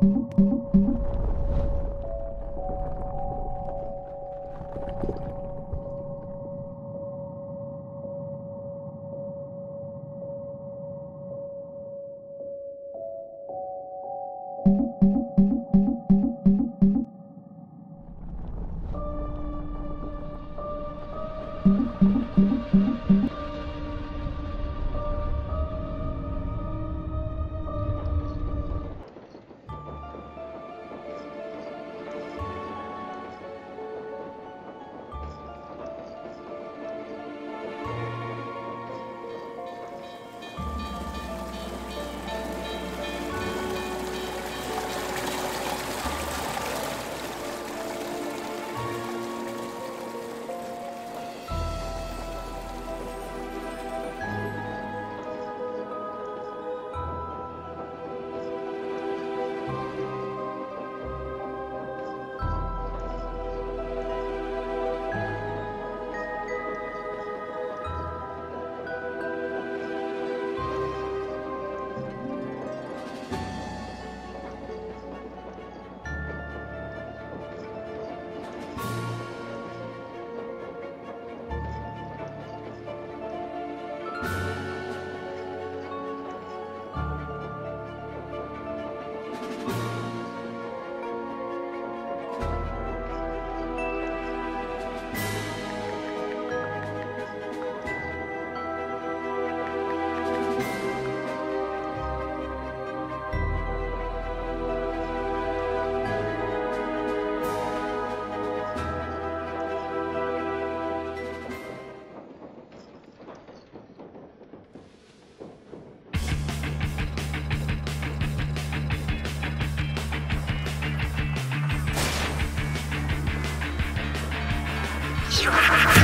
Thank you.